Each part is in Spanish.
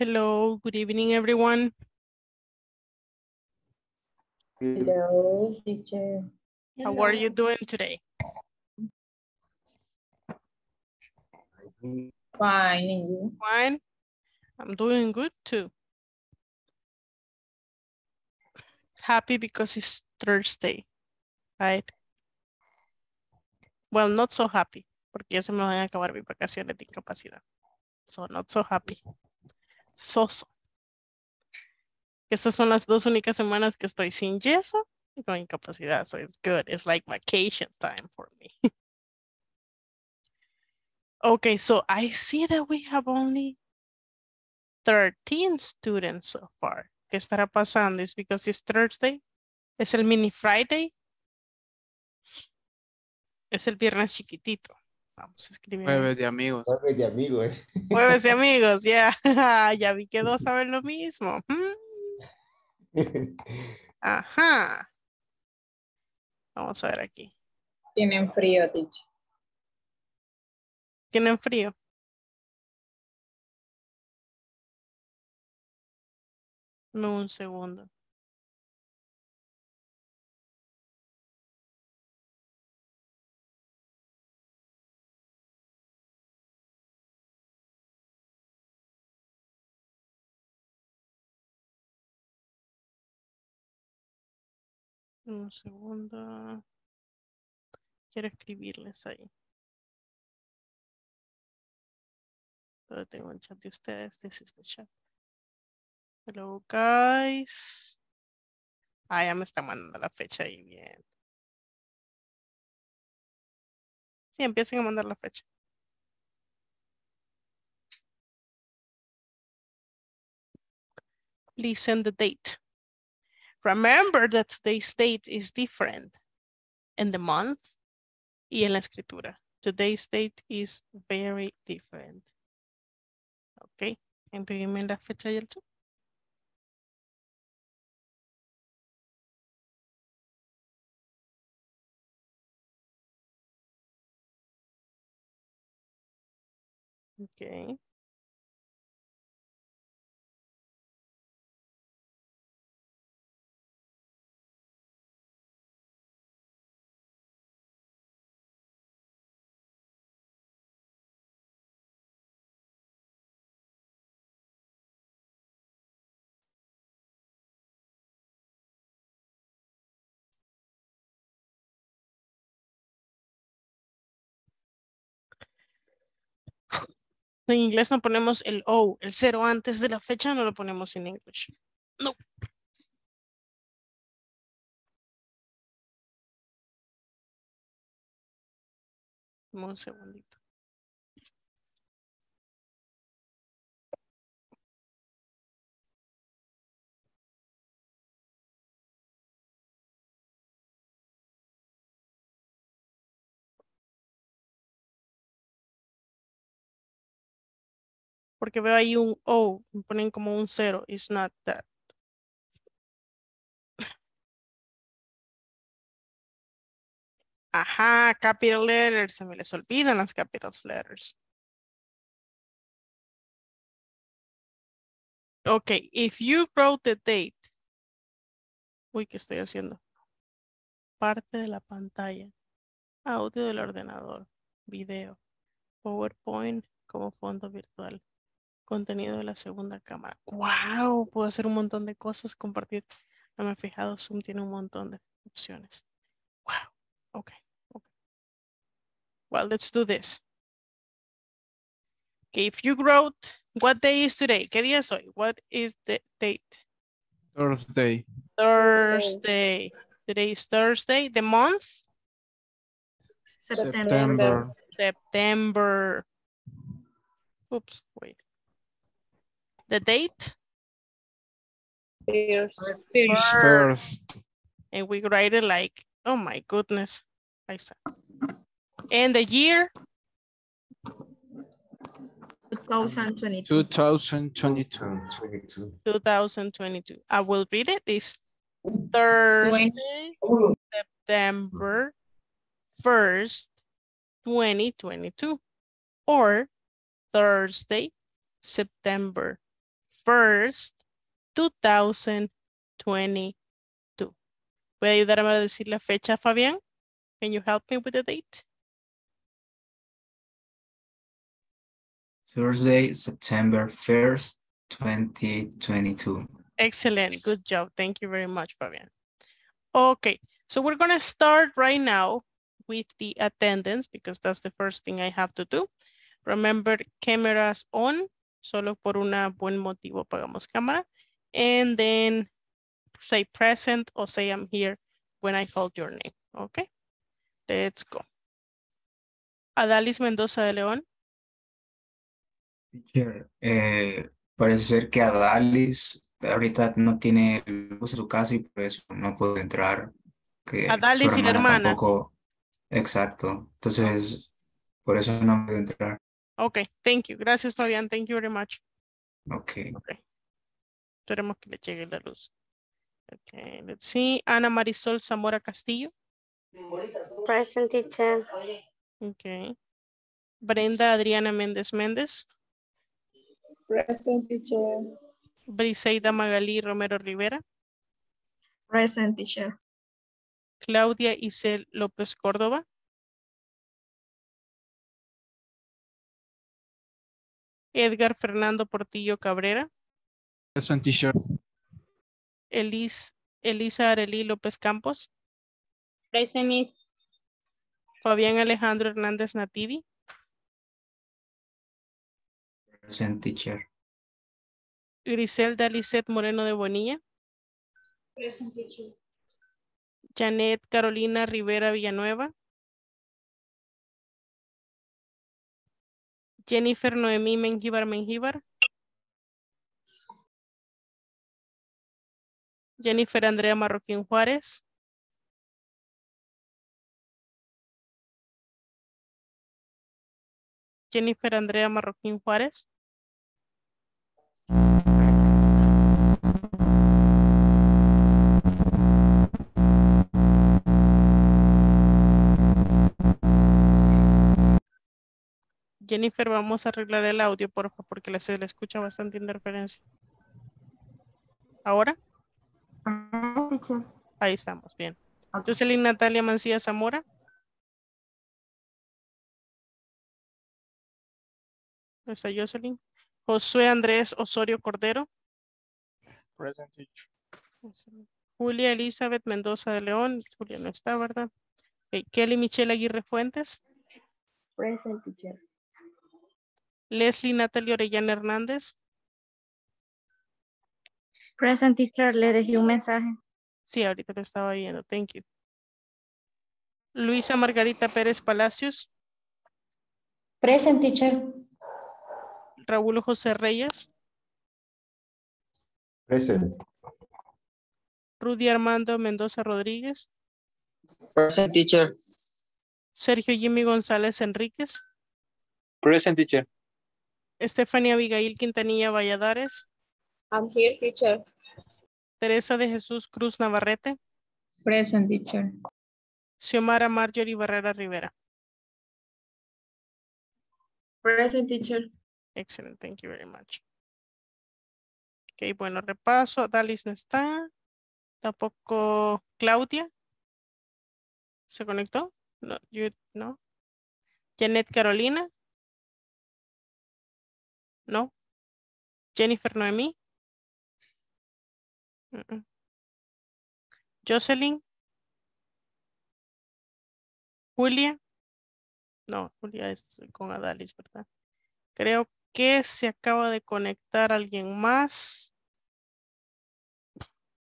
Hello, good evening, everyone. Hello, teacher. How are you doing today? Fine, and you? Fine. I'm doing good too. Happy because it's Thursday, right? Well, not so happy, porque ya se me van a acabar mis vacaciones de incapacidad. So, not so happy. So, so. Estas son las dos únicas semanas que estoy sin yeso y con incapacidad, so it's good. It's like vacation time for me. Okay, so I see that we have only 13 students so far. ¿Qué estará pasando? ¿Es because it's Thursday? ¿Es el mini Friday? Es el viernes chiquitito. Vamos a escribir. Jueves de amigos. Jueves de amigos, eh. Jueves de amigos, ya. ya vi que dos saben lo mismo. Mm, Ajá. Vamos a ver aquí. Tienen frío, teacher. ¿Tienen frío? No, un segundo. Un segundo. Quiero escribirles ahí. Pero tengo el chat de ustedes. This is the chat. Hello, guys. Ah, ya me está mandando la fecha ahí bien. Sí, empiecen a mandar la fecha. Please send the date. Remember that today's date is different in the month y en la escritura. Today's date is very different. Ok, envíenme la fecha y el chat. Okay. En inglés no ponemos el O, el cero antes de la fecha no lo ponemos en inglés. No. Un segundito. Porque veo ahí un O, me ponen como un cero. It's not that. Ajá, capital letters. Se me les olvidan las capital letters. Okay, if you wrote the date. Uy, ¿qué estoy haciendo? Parte de la pantalla. Audio del ordenador. Video. PowerPoint como fondo virtual. Contenido de la segunda cámara. Wow, puedo hacer un montón de cosas, compartir. No me he fijado, Zoom tiene un montón de opciones. Wow, okay, okay. Well, let's do this. Okay, if you wrote, what day is today? ¿Qué día es hoy? What is the date? Thursday. Thursday. Today is Thursday. The month? September. September. Oops, wait. The date? First. First. And we write it like, oh my goodness. Ahí está. And the year? 2022. 2022. 2022. I will read it. This Thursday, September 1st, 2022. Or Thursday, September 1st, 2022. ¿Puede ayudarme a decir la fecha, Fabián? Can you help me with the date? Thursday, September 1st, 2022. Excellent. Good job. Thank you very much, Fabian. Okay, so we're going to start right now with the attendance because that's the first thing I have to do. Remember, cameras on. Solo por un buen motivo pagamos cámara. And then say present or say I'm here when I call your name. Okay, let's go. Adalis Mendoza de León. Eh, parece ser que Adalis ahorita no tiene luz en su casa y por eso no puede entrar. Que Adalis y la hermana. tampoco. Exacto. Entonces, por eso no puede entrar. Okay, thank you. Gracias, Fabián. Thank you very much. Ok. Okay. Esperemos que le llegue la luz. Okay, let's see. Ana Marisol Zamora Castillo. Present teacher. Okay. Brenda Adriana Méndez Méndez. Present teacher. Briseida Magalí Romero Rivera. Present teacher. Claudia Isel López Córdoba. Edgar Fernando Portillo Cabrera. Present teacher. Elis, Elisa Arelí López Campos. Present miss. Fabián Alejandro Hernández Nativi. Present teacher. Griselda Lisette Moreno de Bonilla. Present teacher. Janet Carolina Rivera Villanueva. Jennifer Noemí Mengíbar Mengíbar. Jennifer Andrea Marroquín Juárez. Jennifer Andrea Marroquín Juárez. Jennifer, vamos a arreglar el audio, por favor, porque se le escucha bastante interferencia. ¿Ahora? Ahí estamos, bien. Jocelyn Natalia Mancía Zamora. ¿Dónde está Jocelyn? Josué Andrés Osorio Cordero. Present teacher. Julia Elizabeth Mendoza de León. Julia no está, ¿verdad? Ok, Kelly Michelle Aguirre Fuentes. Present teacher. Leslie Natalie Orellana Hernández. Present teacher, le dejé un mensaje. Sí, ahorita lo estaba viendo. Thank you. Luisa Margarita Pérez Palacios. Present teacher. Raúl José Reyes. Present. Rudy Armando Mendoza Rodríguez. Present teacher. Sergio Jimmy González Enríquez. Present teacher. Estefania Abigail Quintanilla Valladares. I'm here, teacher. Teresa de Jesús Cruz Navarrete. Present teacher. Xiomara Marjorie Barrera Rivera. Present teacher. Excellent, thank you very much. Ok, bueno, repaso. Dalis no está. Tampoco Claudia. ¿Se conectó? No, you, no. Janet Carolina. No. Jennifer Noemí. Jocelyn. Julia. No, Julia es con Adalis, ¿verdad? Creo que se acaba de conectar alguien más.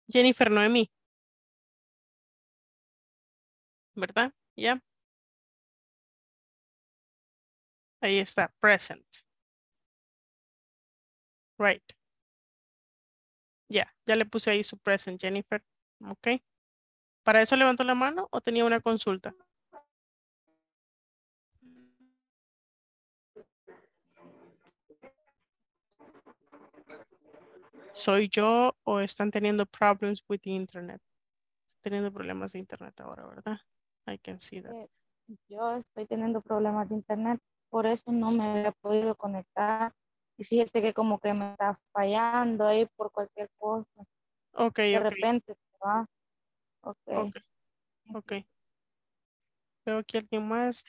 Jennifer Noemí. ¿Verdad? Ya. Ahí está, present. Right. Ya, ya le puse ahí su present, Jennifer. Ok. ¿Para eso levantó la mano o tenía una consulta? ¿Soy yo o están teniendo problems with the internet? Están teniendo problemas de internet ahora, ¿verdad? I can see that. Eh, Yo estoy teniendo problemas de internet, por eso no me he podido conectar. Y fíjese que como que me está fallando ahí por cualquier cosa. Ok, De ok. repente, ¿verdad? Ok. Ok. Ok. Veo aquí alguien más.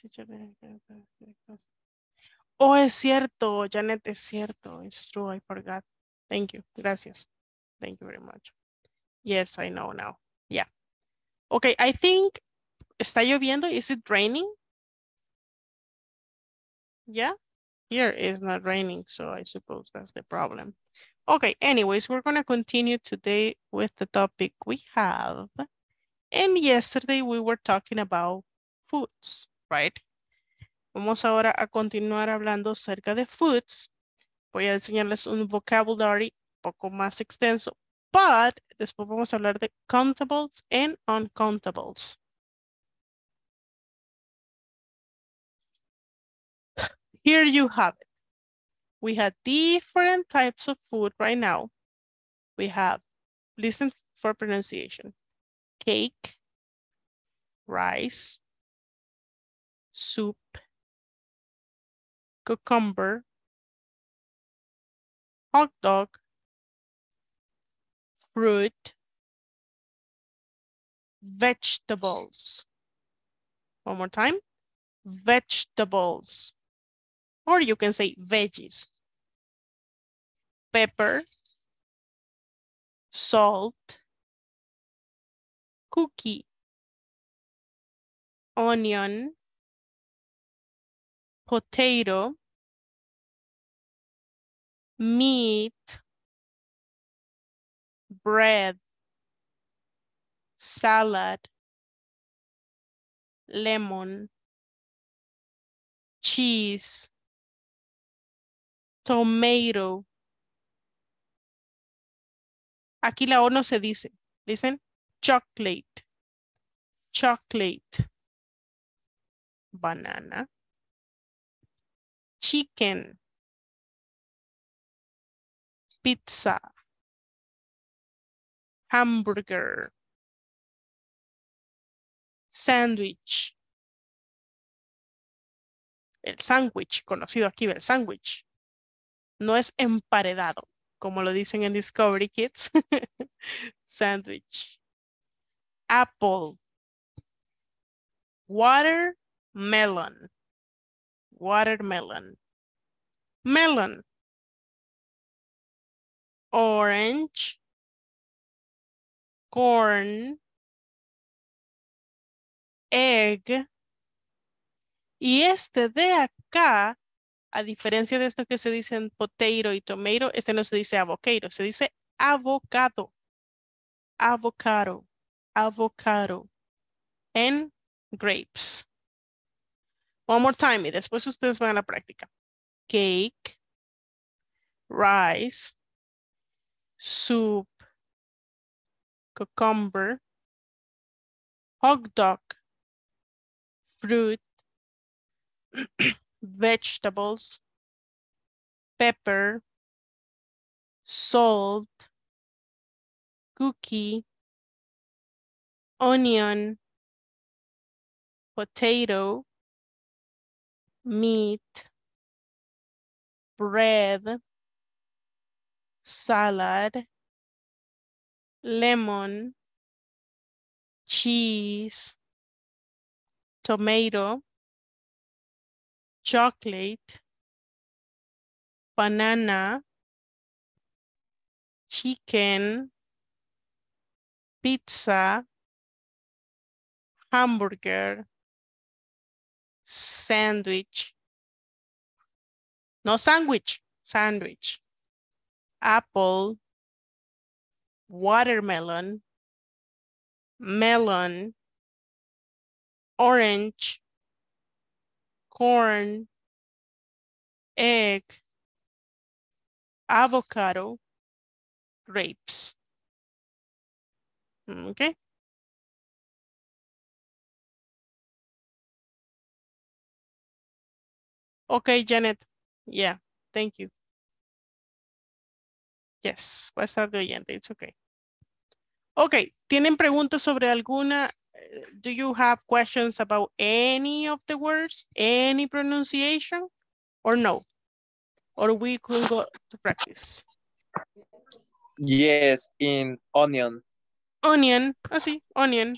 Oh, es cierto, Janet, es cierto. It's true, I forgot. Thank you. Gracias. Thank you very much. Yes, I know now. Yeah. Okay, I think está lloviendo. Is it raining? Yeah. Here it's not raining, so I suppose that's the problem. Okay, anyways, we're to continue today with the topic we have. And yesterday we were talking about foods, right? Vamos ahora a continuar hablando acerca de foods. Voy a enseñarles un vocabulary poco más extenso, but después vamos a hablar de countables and uncountables. Here you have it. We have different types of food right now. We have, listen for pronunciation, cake, rice, soup, cucumber, hot dog, fruit, vegetables. One more time, vegetables. Or you can say veggies. Pepper, salt, cookie, onion, potato, meat, bread, salad, lemon, cheese, tomato. Aquí la O no se dice. Dicen chocolate, chocolate, banana, chicken, pizza, hamburger, sandwich, el sándwich, conocido aquí, el sándwich. No es emparedado, como lo dicen en Discovery Kids. Sandwich. Apple. Watermelon. Watermelon. Melon. Orange. Corn. Egg. Y este de acá, a diferencia de esto que se dicen potato y tomato, este no se dice avocado, se dice avocado. Avocado. Avocado. En grapes. One more time y después ustedes van a la práctica. Cake. Rice. Soup. Cucumber. Hot dog. Fruit vegetables, pepper, salt, cookie, onion, potato, meat, bread, salad, lemon, cheese, tomato, chocolate, banana, chicken, pizza, hamburger, sandwich, no sandwich, sandwich, apple, watermelon, melon, orange, corn, egg, avocado, grapes. Okay. Okay, Janet. Yeah, thank you. Yes, va a estar de oyente. It's okay. Okay, ¿tienen preguntas sobre alguna do you have questions about any of the words, any pronunciation, or no? or we could go to practice. Yes, in onion. Onion, ah, así, onion.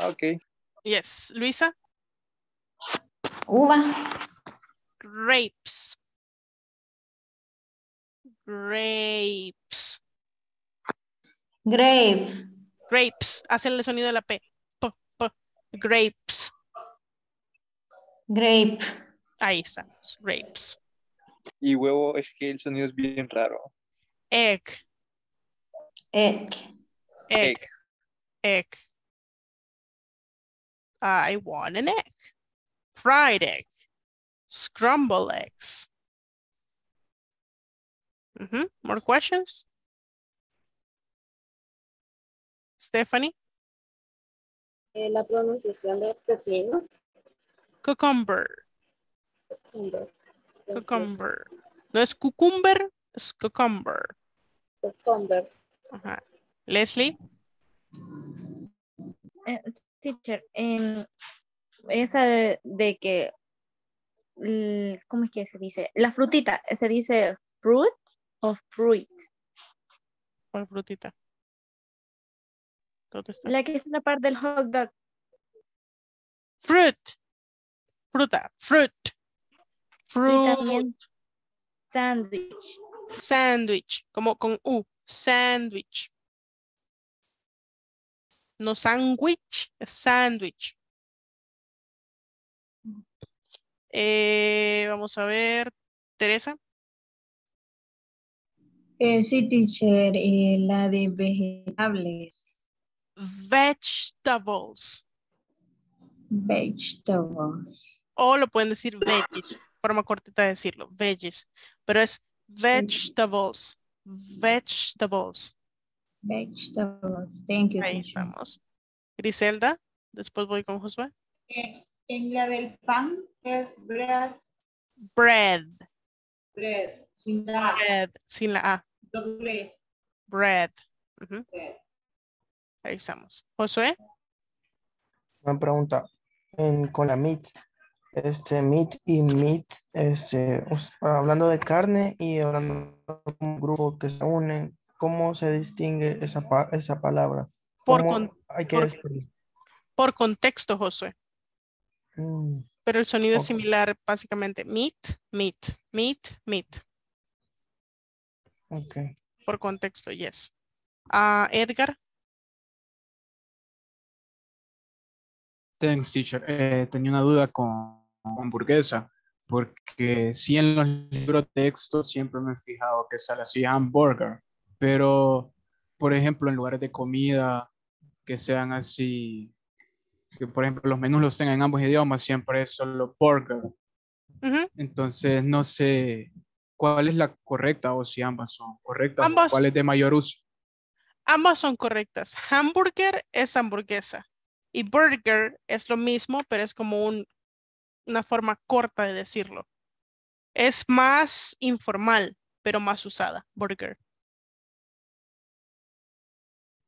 Okay. Yes, Luisa, Uva. grapes. Grapes. Grave. Grapes. Hacen el sonido de la P. P, P. Grapes. Grape. Ahí estamos. Grapes. Y huevo es que el sonido es bien raro. Egg. Egg. Egg. Egg. I want an egg. Fried egg. Scrambled eggs. Mhm. More questions? Stephanie? Eh, la pronunciación de pepino. Cucumber. Cucumber. Cucumber. No es cucumber, es cucumber. Cucumber. Ajá. Leslie? Eh, teacher, em, esa de, de que, ¿cómo es que se dice? La frutita, ¿se dice fruit o fruit? ¿Cuál frutita? ¿Dónde está? La que es la parte del hot dog. Fruit. Fruta. Fruit. Y Fruit. también sandwich. Sandwich. Como con U. Sandwich. No sandwich, sandwich. Eh, vamos a ver. Teresa. Eh, sí, teacher, eh, la de vegetables. Vegetables. Vegetables. O lo pueden decir veggies. Forma cortita de decirlo. Veggies. Pero es vegetables. Vegetables. Vegetables. Thank you, Ahí estamos. Griselda. Después voy con Josué. En la del pan es bread, Bread. bread, sin la Bread. Sin la A. doble Bread. Ujú, bread. Ahí estamos. Josué. Una pregunta. En, con la meat, este meat y meat, este, hablando de carne y hablando de un grupo que se unen, ¿cómo se distingue esa, esa palabra? Por ¿Cómo con- hay que por-? Por contexto, Josué. Mm, Pero el sonido es similar, básicamente. Meat, meat, meat, meat. ok. Por contexto, yes. Ah, Edgar. Thanks, teacher. Eh, tenía una duda con, con hamburguesa, porque sí en los libros de texto siempre me he fijado que sale así hamburger, pero por ejemplo en lugares de comida que sean así, que por ejemplo los menús los tengan en ambos idiomas, siempre es solo burger. Entonces no sé cuál es la correcta o si ambas son correctas, o Ambas. cuál es de mayor uso. Ambas son correctas. Hamburger es hamburguesa. Y burger es lo mismo, pero es como un, una forma corta de decirlo. Es más informal, pero más usada. Burger.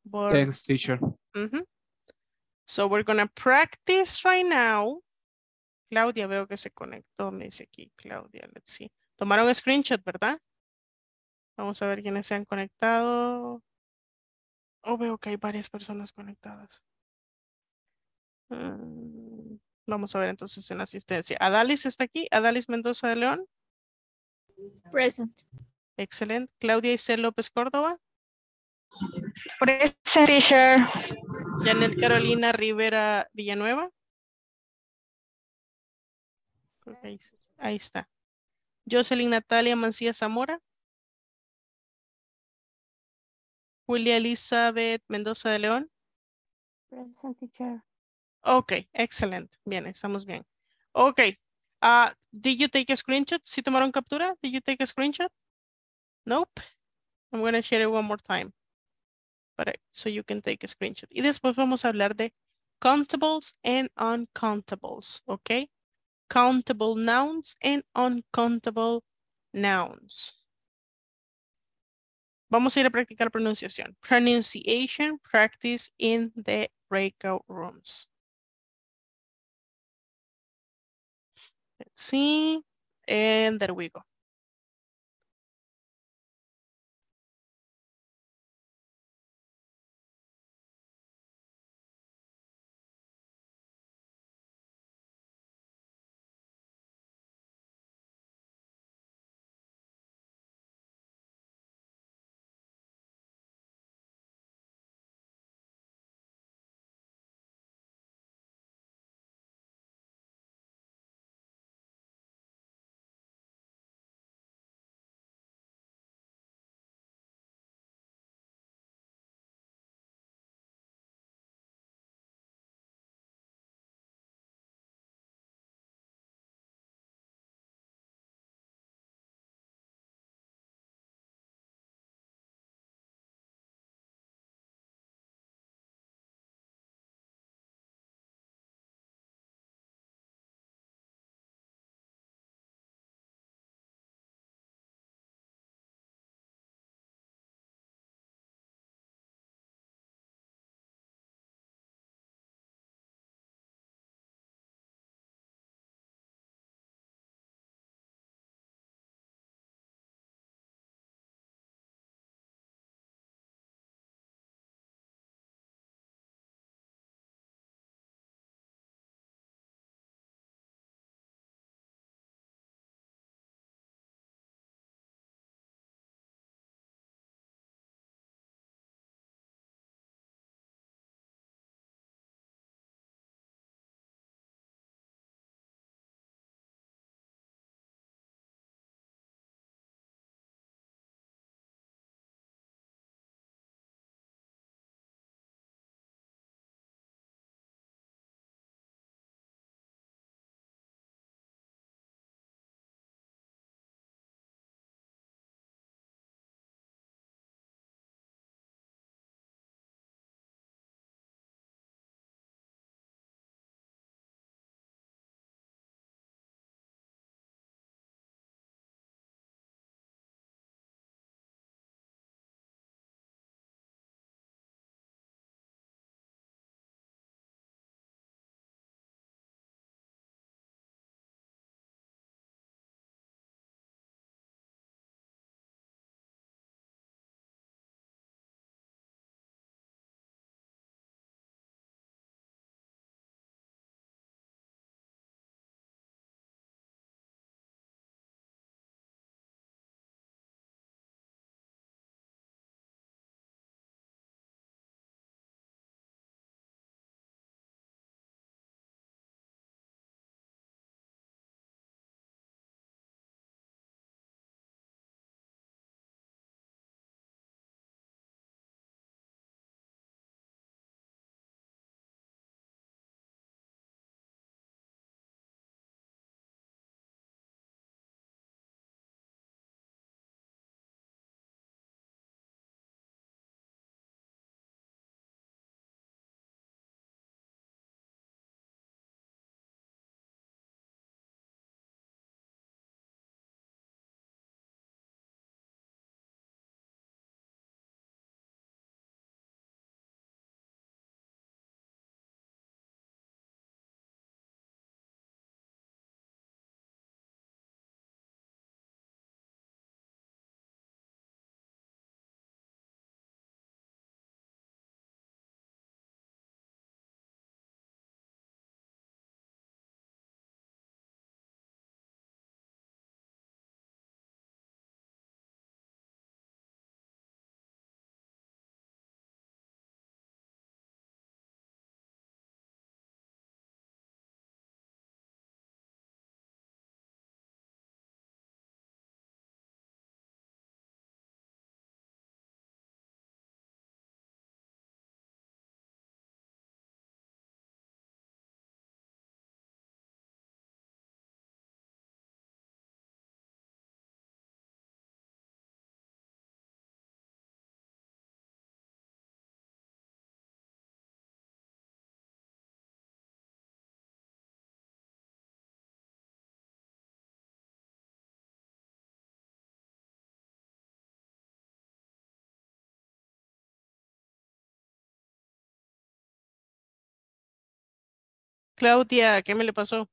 Bur- Thanks, teacher. So we're gonna practice right now. Claudia, veo que se conectó, me dice aquí Claudia, let's see. Tomaron screenshot, ¿verdad? Vamos a ver quiénes se han conectado. Oh, veo que hay varias personas conectadas. Mm, Vamos a ver entonces en asistencia. Adalis está aquí. Adalis Mendoza de León. Present. Excelente. Claudia Isel López Córdoba. Present teacher. Janet Carolina Rivera Villanueva. Ahí, ahí está. Jocelyn Natalia Mancía Zamora. Julia Elizabeth Mendoza de León. Present teacher. Ok, excelente. Bien, estamos bien. Ok. ah, did you take a screenshot? ¿Sí tomaron captura? Did you take a screenshot? Nope. I'm going to share it one more time. Para, so you can take a screenshot. Y después vamos a hablar de countables and uncountables. Ok. Countable nouns and uncountable nouns. Vamos a ir a practicar pronunciación. Pronunciation practice in the breakout rooms. See. And there we go. Claudia, ¿qué me le pasó?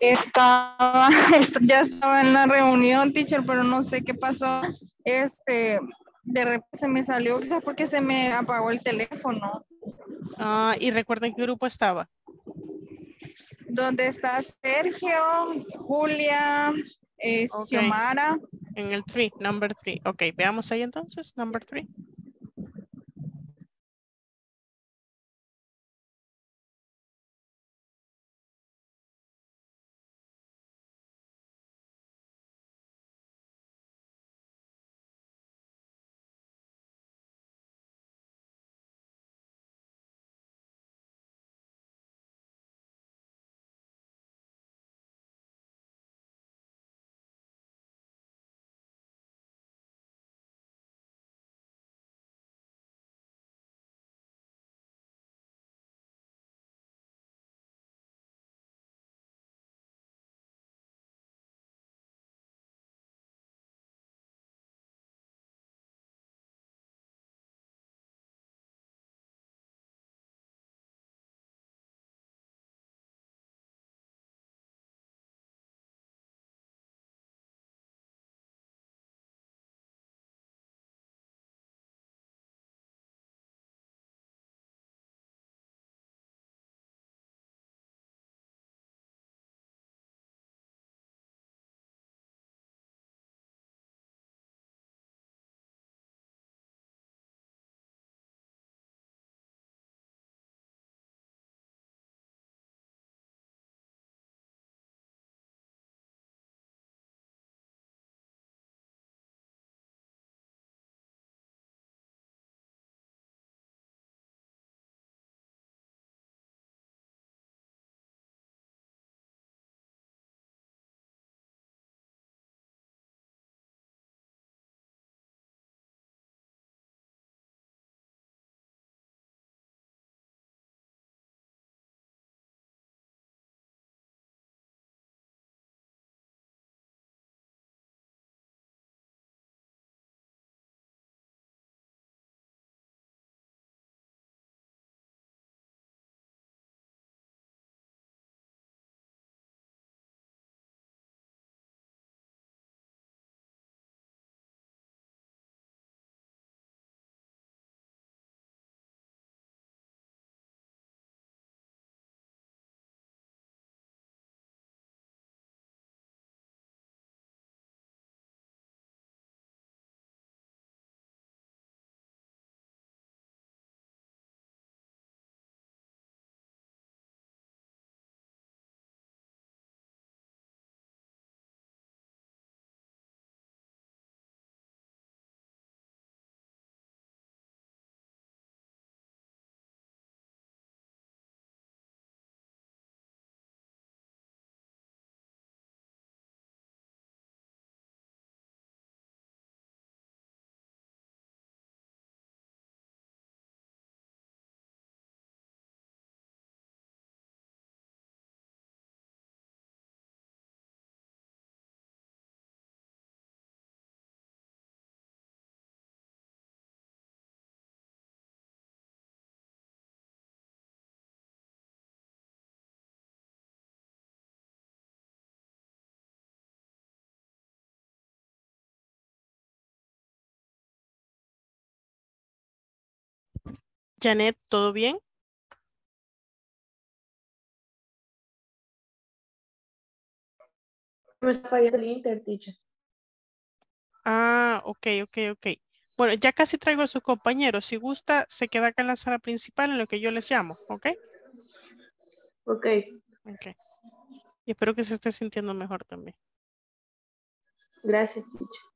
Estaba, ya estaba en la reunión, teacher, pero no sé qué pasó. Este, de repente se me salió, quizás porque se me apagó el teléfono. Ah, y recuerden qué grupo estaba. Donde está Sergio, Julia, eh. Xiomara. En el 3, number 3. Ok, veamos ahí entonces, number 3. Janet, ¿todo bien? Me está fallando el inter, teacher. Ah, ok, ok, ok. Bueno, ya casi traigo a sus compañeros. Si gusta, se queda acá en la sala principal en lo que yo les llamo, ¿ok? Ok. Ok. Y espero que se esté sintiendo mejor también. Gracias, teacher.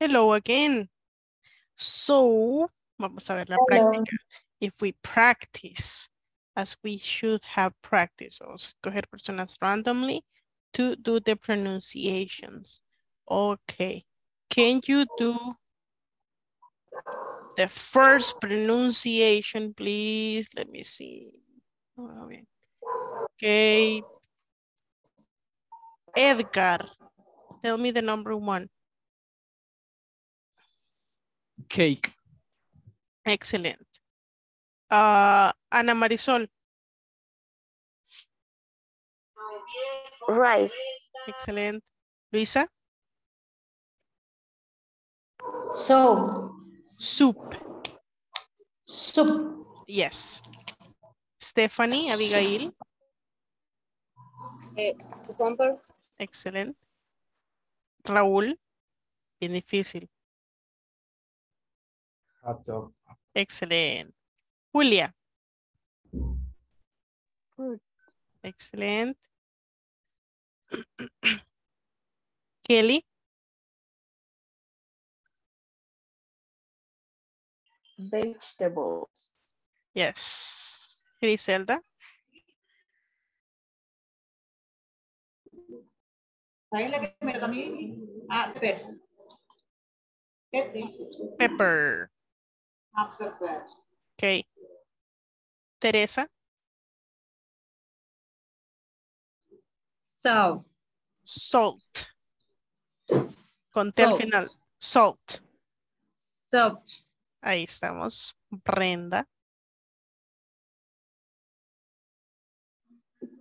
Hello again. So, vamos a ver la Hello. práctica. If we practice as we should have practiced, vamos a escoger personas randomly to do the pronunciations. Okay. Can you do the first pronunciation, please? Let me see. Okay. Edgar, tell me the number one. Cake. Excellent. Uh, Ana Marisol, Rice. excellent. Luisa, So, soup. soup. Yes. Stephanie, Abigail, Cucumber. excellent. Raúl, bien difícil. Hot dog. Excelente. Julia. Fruit. Excelente. Kelly. Vegetables. Yes. Griselda. ¿Sabes la que me toca a mí? Ah, pepper. Ok. Teresa. Salt. Salt. Conté al final. Salt. Salt. Ahí estamos. Brenda.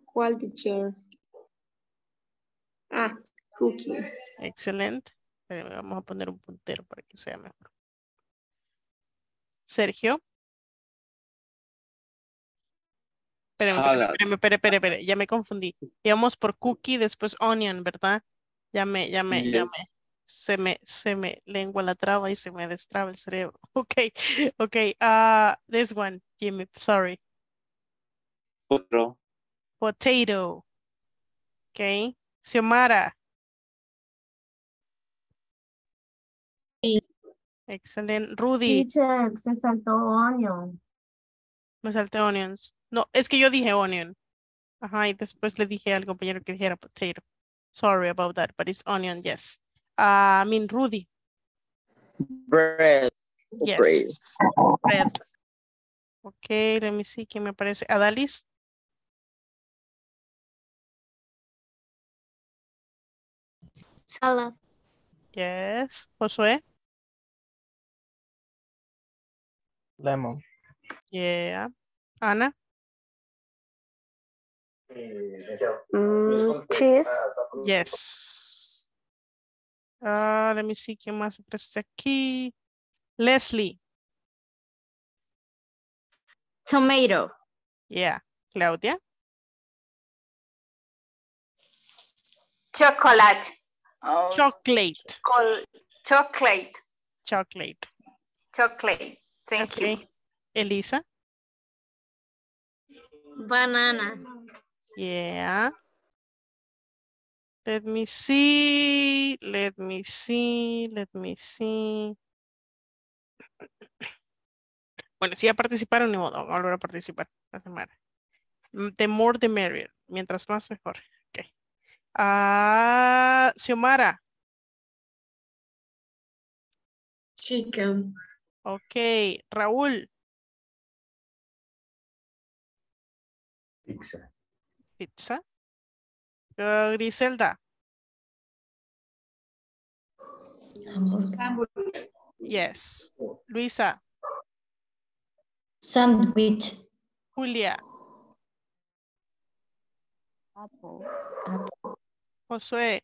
¿Cuál teacher? Ah, cookie. Excelente. Vamos a poner un puntero para que sea mejor. Sergio. Espérame, espérame, espérame, espérame, espérame, ya me confundí. Íbamos por cookie, después onion, ¿verdad? Ya me, ya me, ya me, se me, se me lengua la traba y se me destraba el cerebro. Ok, ok. Uh, this one, Jimmy, sorry. Otro. Potato. Ok. Xiomara. Excelente. Rudy. Teacher, se saltó onion. Me salté onions. No, es que yo dije onion. Ajá, y después le dije al compañero que dijera potato. Sorry about that, but it's onion, yes. Ah, I mean, Rudy. Bread. Yes. Bread. Ok, let me see quién me aparece. Adalis. Salad. Yes. Josué. Lemon. Yeah. Ana. Mm, cheese. Yes. Ah, let me see quién más aparece aquí. Leslie. Tomato. Yeah. Claudia. Chocolate. Oh, Chocolate. col- chocolate. Chocolate. Chocolate. Thank you. Okay. Elisa. Banana. Yeah. Let me see. Let me see. Let me see. Bueno, si ya participaron, ni modo, vamos a volver a participar la semana. Mm, The more the merrier. Mientras más, mejor. Ok. Ah, Xiomara. Chicken. Ok. Raúl. Pizza. Pizza. Ah, Griselda. Hamburger. Yes. Luisa. Sandwich. Julia. Apple. Josué.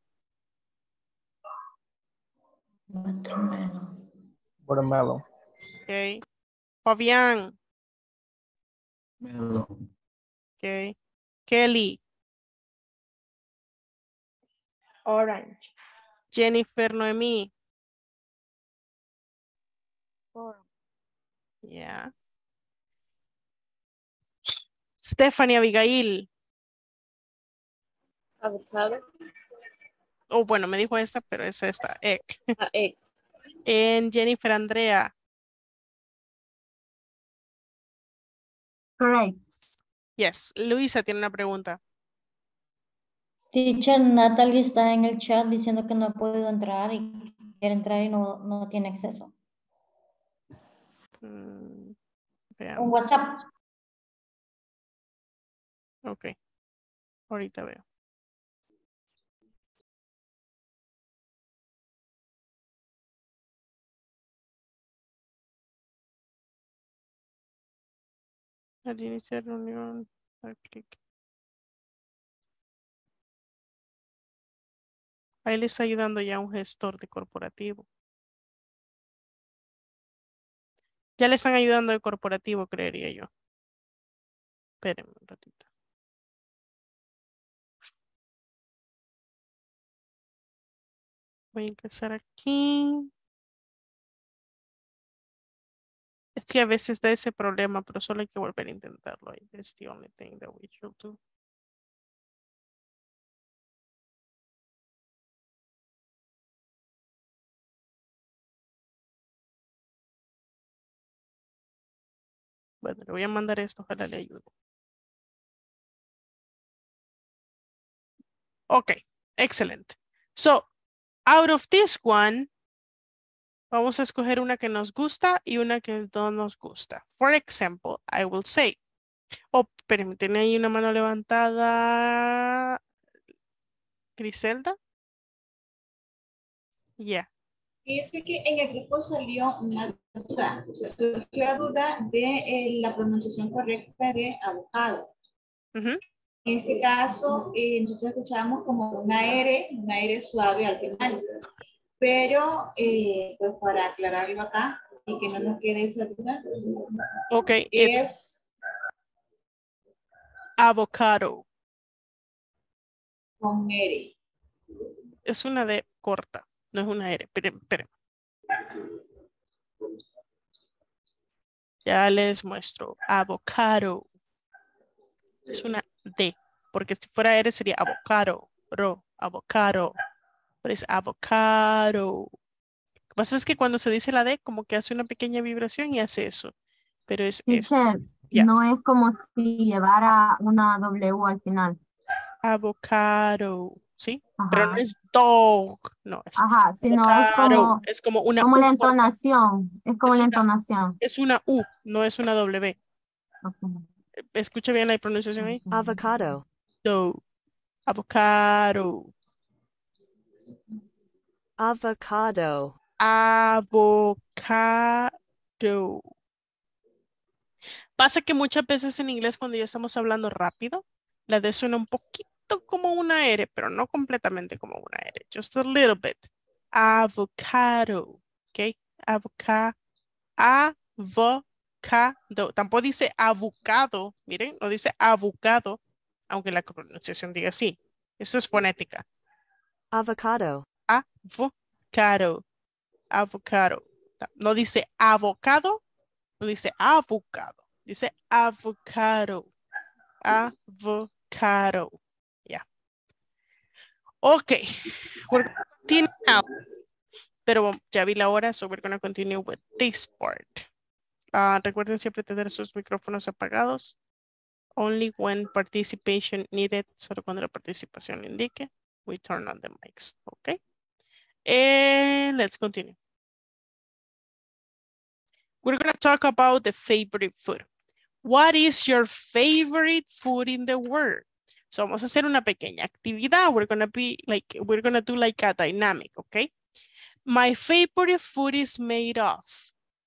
Watermelon. Watermelon. Ok. Fabián. Melon. Ok. Kelly. Orange. Jennifer Noemí. Orange. Yeah. Stephanie Abigail. Avocado. Oh, bueno, me dijo esta, pero es esta. Egg. Ah, egg. And Jennifer Andrea. Correct. Yes. Luisa tiene una pregunta. Teacher Natalie está en el chat diciendo que no ha podido entrar y quiere entrar y no, no tiene acceso. Mm, Un. WhatsApp. Ok. Ahorita veo. Al iniciar reunión, dar clic. Ahí le está ayudando ya un gestor de corporativo. Ya le están ayudando de corporativo, creería yo. Espérenme un ratito. Voy a ingresar aquí. Que a veces da ese problema, pero solo hay que volver a intentarlo. That's the only thing that we should do. Bueno, le voy a mandar esto, ojalá le ayude. Okay, excellent. So, out of this one, vamos a escoger una que nos gusta y una que no nos gusta. For example, I will say, oh, permítanme ahí una mano levantada. Griselda? Yeah. Fíjense que en el grupo salió una duda, o sea, surgió la duda de eh, la pronunciación correcta de abogado. En este caso, eh, nosotros escuchamos como una R, una R suave al final. Pero, eh, pues para aclararlo acá y que no nos quede esa duda, it's es avocado. con R. Es una D corta, no es una R. Esperen, esperen. Ya les muestro. Avocado. Es una D, porque si fuera R sería avocado. Ro, avocado. Pero es avocado. Lo que pasa es que cuando se dice la D, como que hace una pequeña vibración y hace eso. Pero es, es no es como si llevara una W al final. avocado. ¿Sí? Pero no es dog. No, es Ajá, sino es avocado. como, Es como una como U la entonación. Es como Es la una- entonación. Es una U, no es una W. Ok. Escucha bien la pronunciación ahí. Avocado. Do. Avocado. Avocado. Avocado. Pasa que muchas veces en inglés cuando ya estamos hablando rápido, la D suena un poquito como una R, pero no completamente como una R. Just a little bit. Avocado. ¿Ok? Avocado. Avocado. Tampoco dice avocado. Miren, no dice avocado, aunque la pronunciación diga así. Eso es fonética. Avocado. Avocado. Avocado. No dice avocado, no dice avocado. Dice avocado. Avocado. Ya. Ok. We're continue now. Pero ya vi la hora, so we're going to continue with this part. Ah, recuerden siempre tener sus micrófonos apagados. Only when participation needed, solo cuando la participación indique, we turn on the mics, okay? And let's continue. We're going to talk about the favorite food. What is your favorite food in the world? So vamos a hacer una pequeña actividad. We're going to be like, we're to do like a dynamic, okay? My favorite food is made of.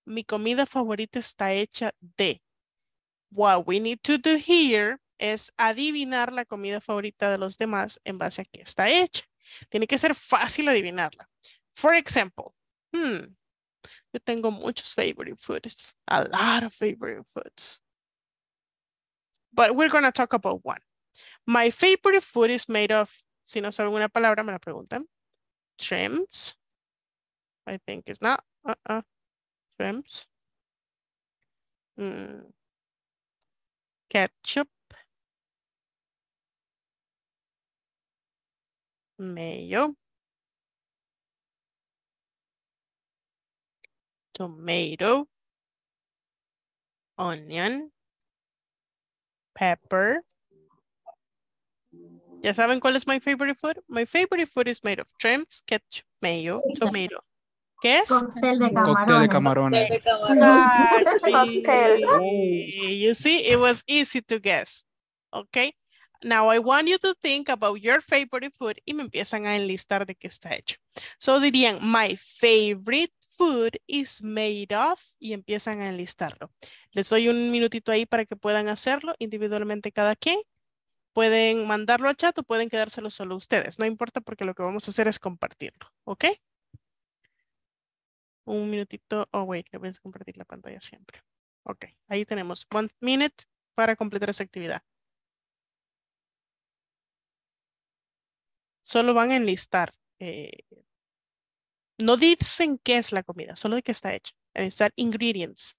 Mi comida favorita está hecha de. What we need to do here es adivinar la comida favorita de los demás en base a qué está hecha. Tiene que ser fácil adivinarla. For example, hmm, yo tengo muchos favorite foods, a lot of favorite foods. But we're going to talk about one. My favorite food is made of, si no saben una palabra, me la preguntan. Shrimps. I think it's not. Uh-uh. Shrimps. Mm. Ketchup. Mayo. tomato, onion, pepper. ¿Ya saben cuál es my favorite food? My favorite food is made of shrimps, ketchup, mayo, tomato. ¿Qué es? Cóctel de Cóctel de camarones. camarones. Exactly. Ah, you see, it was easy to guess. Okay. Now I want you to think about your favorite food y me empiezan a enlistar de qué está hecho. So dirían, my favorite food is made of y empiezan a enlistarlo. Les doy un minutito ahí para que puedan hacerlo individualmente cada quien. Pueden mandarlo al chat o pueden quedárselo solo ustedes. No importa porque lo que vamos a hacer es compartirlo. ¿Ok? Un minutito. Oh, wait, le voy a compartir la pantalla siempre. Ok, ahí tenemos one minute para completar esa actividad. Solo van a enlistar. eh, no dicen qué es la comida, solo de qué está hecha. Enlistar ingredients.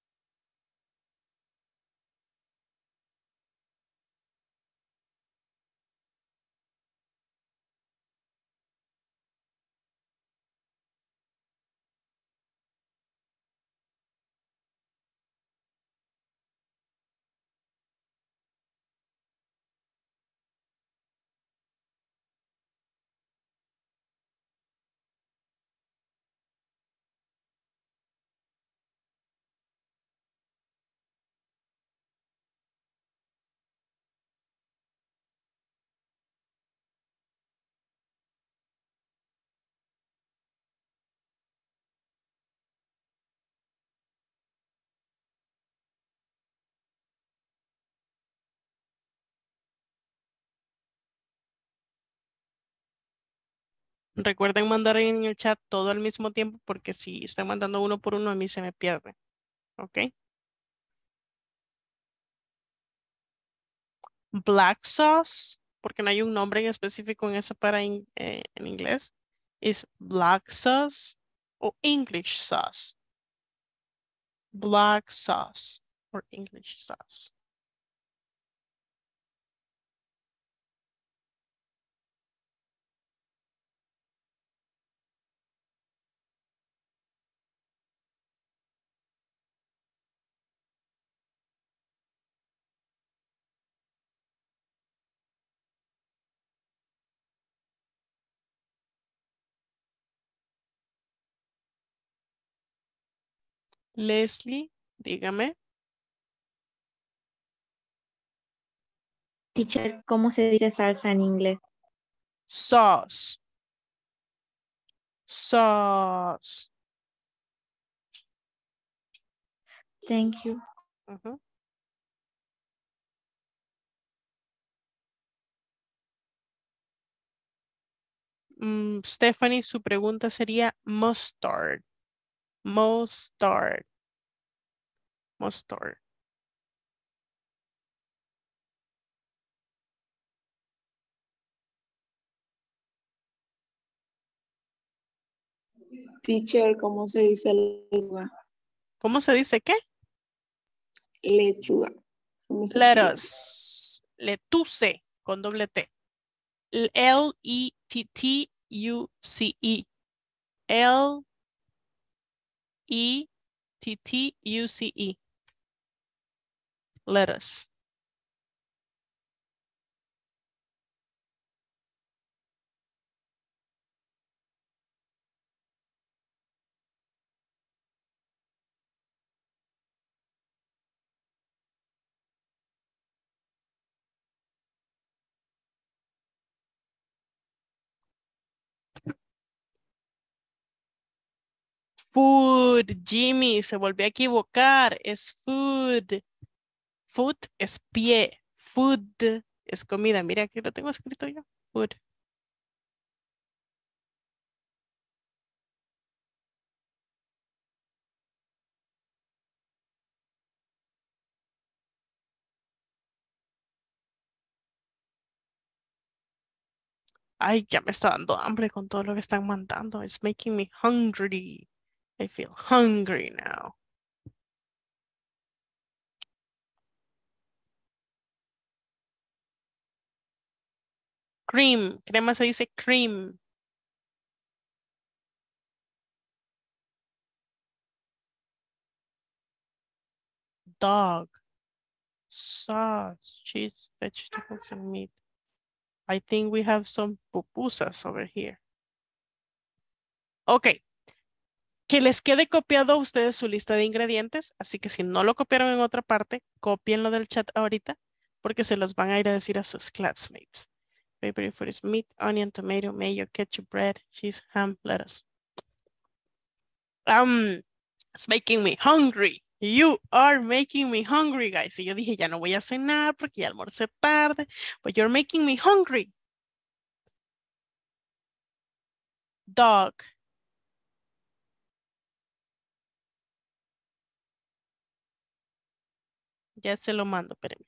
Recuerden mandar en el chat todo al mismo tiempo porque si están mandando uno por uno a mí se me pierde. ¿Ok? Black sauce, porque no hay un nombre en específico en eso para eh, en inglés. Es black sauce o English sauce. Black sauce or English sauce. Leslie, dígame. Teacher, ¿cómo se dice salsa en inglés? Sauce. Sauce. Thank you. Mm, Stephanie, su pregunta sería mustard. Mustard. Mustard. Teacher, ¿cómo se dice lechuga? ¿Cómo se dice qué? Lechuga. Lettuce. Lettuce con doble T. L- L-E-T-T-U-C-E. L-E-T-T-U-C-E. Lettuce. Food. Jimmy se volvió a equivocar. Es food. Food es pie. Food es comida. Mira, aquí lo tengo escrito yo. Food. Ay, ya me está dando hambre con todo lo que están mandando. It's making me hungry. I feel hungry now. Cream. Crema se dice cream. dog, sauce, cheese, vegetables, and meat. I think we have some pupusas over here. Ok. Que les quede copiado a ustedes su lista de ingredientes, así que si no lo copiaron en otra parte, copienlo del chat ahorita, porque se los van a ir a decir a sus classmates. Favorite food is meat, onion, tomato, mayo, ketchup, bread, cheese, ham, lettuce. Um, it's making me hungry. You are making me hungry, guys. Y yo dije, ya no voy a cenar porque ya almorcé tarde. But you're making me hungry. Dog. Ya se lo mando, espérenme.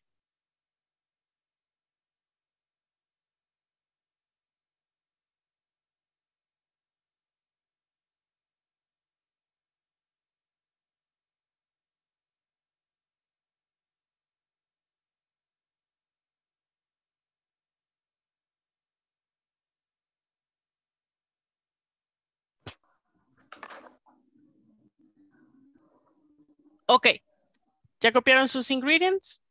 Ok, ya copiaron sus ingredients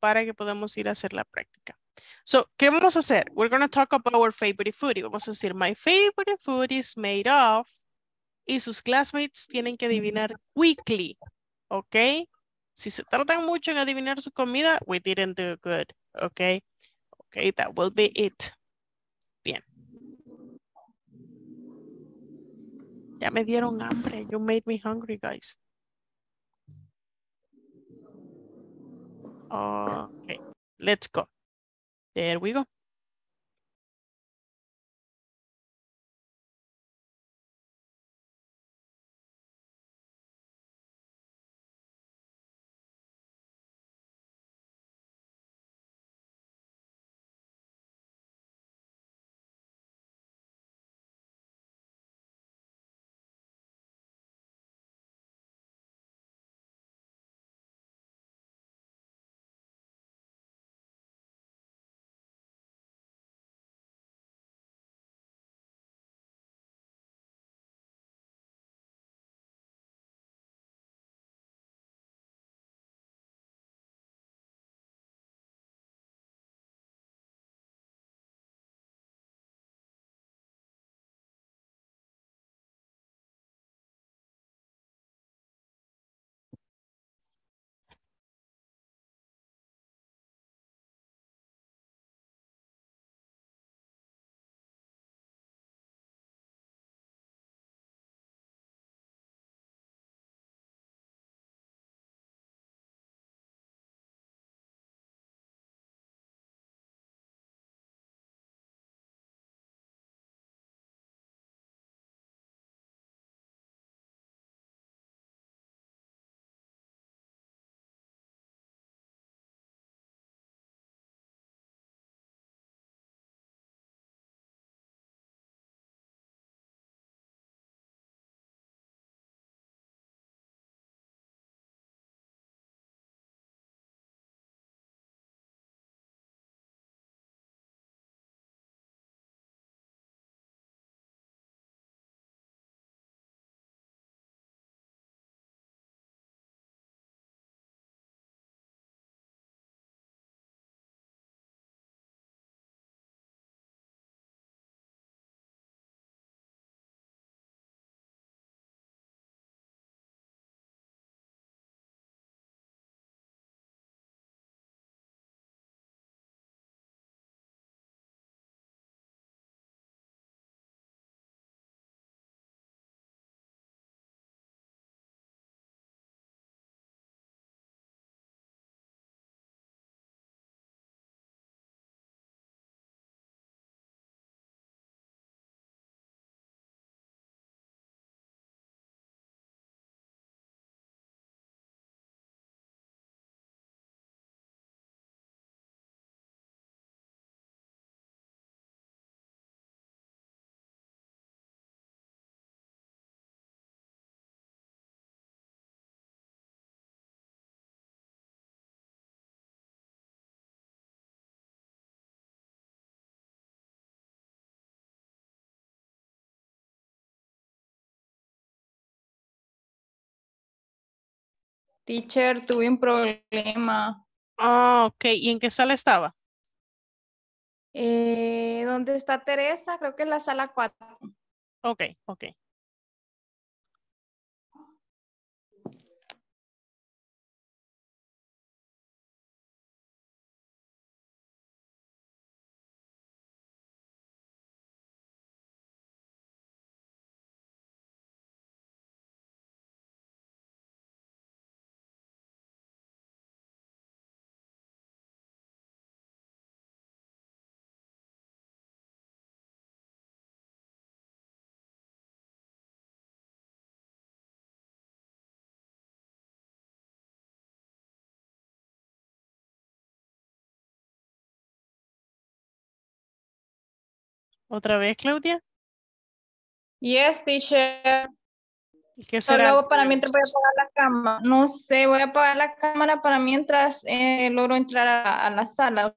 para que podamos ir a hacer la práctica. So, ¿qué vamos a hacer? We're going to talk about our favorite food. Y vamos a decir, my favorite food is made of. Y sus classmates tienen que adivinar quickly. ¿Ok? Si se tardan mucho en adivinar su comida, we didn't do good. ¿Ok? Ok, that will be it. Bien. Ya me dieron hambre. You made me hungry, guys. Okay, let's go. There we go. Teacher, tuve un problema. Ah, ok. ¿Y en qué sala estaba? Eh, ¿Dónde está Teresa? Creo que es la sala 4. Ok, ok. ¿Otra vez, Claudia? Yes, teacher. ¿Y qué será? Para mientras voy a apagar la cámara. No sé, voy a apagar la cámara para mientras eh, logro entrar a, a la sala.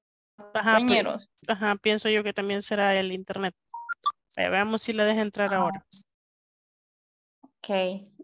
Ajá, pi- compañeros. ajá, pienso yo que también será el internet. Eh, veamos si la deja entrar ahora. Ok.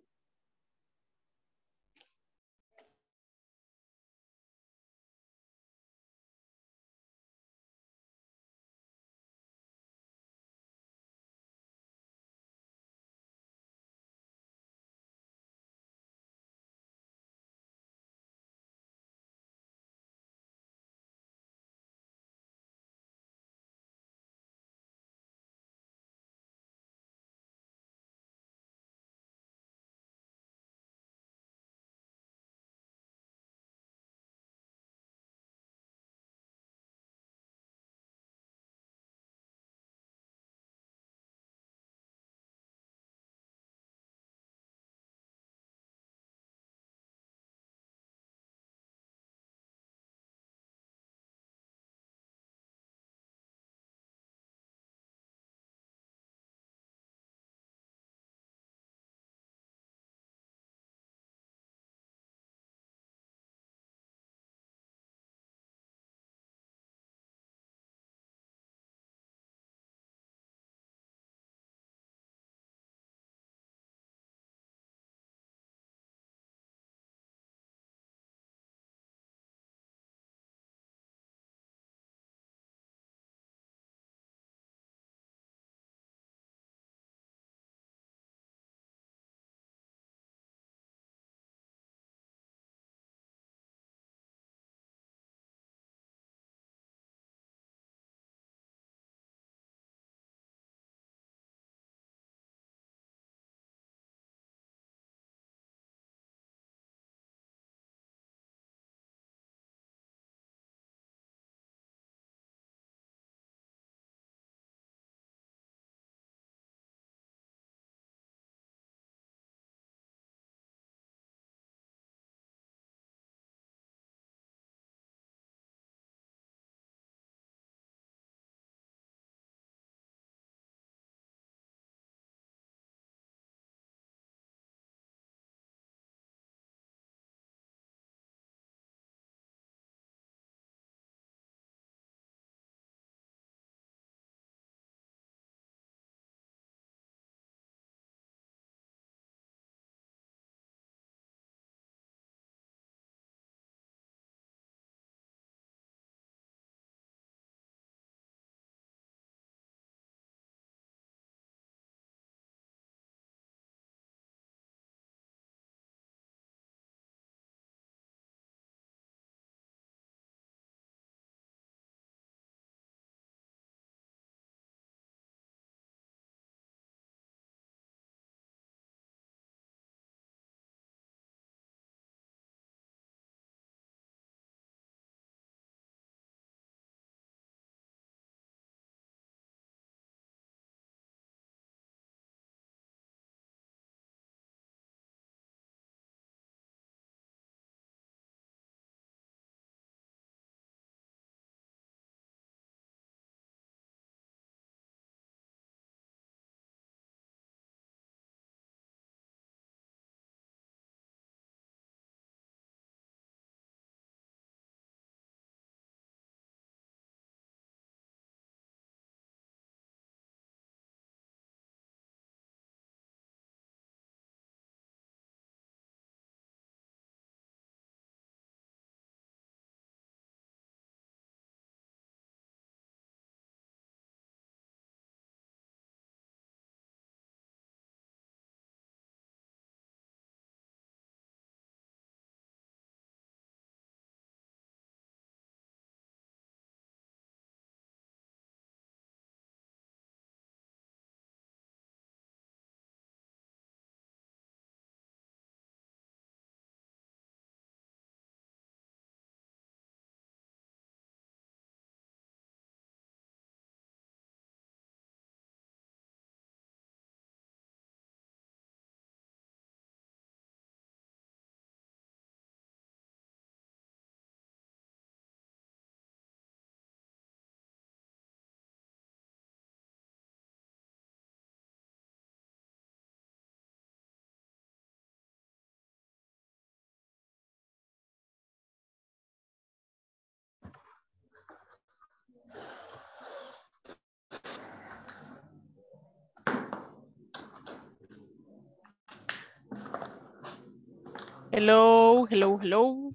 Hello, hello, hello.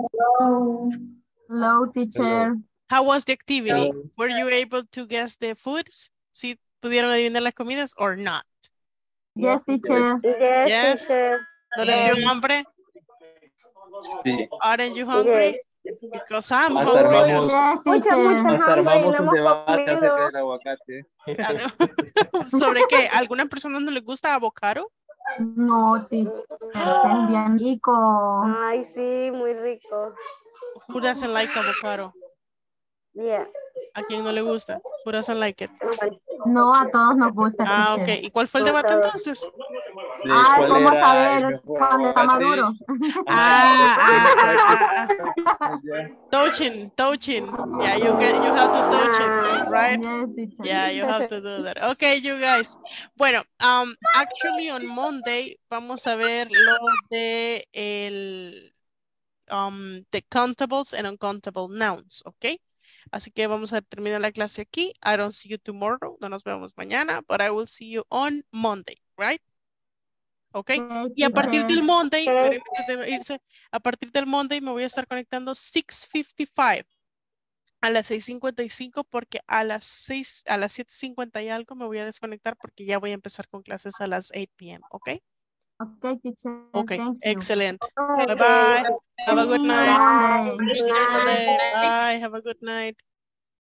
Hello. Hello, teacher. How was the activity? Were you able to guess the foods? ¿Sí pudieron adivinar las comidas or not? Yes, teacher. Yes. ¿No les dio hambre? Sí. Aren't you hungry? Because I'm Hasta hungry. armamos, Yes, Mucha, teacher. mucha hasta armamos no un debate acerca del aguacate. ¿Sobre qué? ¿A algunas personas no les gusta avocado? No, teacher. Es bien rico. Ay, sí, muy rico. Who doesn't like avocado? Yeah. ¿A quién no le gusta? Who doesn't like it? No, a todos nos gusta, Ah, ok. ¿Y cuál fue el debate entonces? Cuál ¿cómo era saber cuando está aguacate. maduro? Ah, ah, ah, ah, Ah. Touching, touching. Yeah, you get, you have to touch it, right? Yes, teacher. Yeah, you have to do that. Okay, you guys. Bueno, um, actually on Monday vamos a ver lo de el um, the countables and uncountable nouns, ¿ok? Así que vamos a terminar la clase aquí. I don't see you tomorrow. No nos vemos mañana, but I will see you on Monday, right? ¿Ok? Okay, Y a partir del Monday, irse, a partir del Monday me voy a estar conectando 6.55 a las 6.55 porque a las 6, a las 7.50 y algo me voy a desconectar porque ya voy a empezar con clases a las 8 p.m., ¿ok? Okay, teacher. Ok, Thank you. excelente. Okay. Bye bye. Have a good See you night. Monday. Good night. Bye. Have a good night.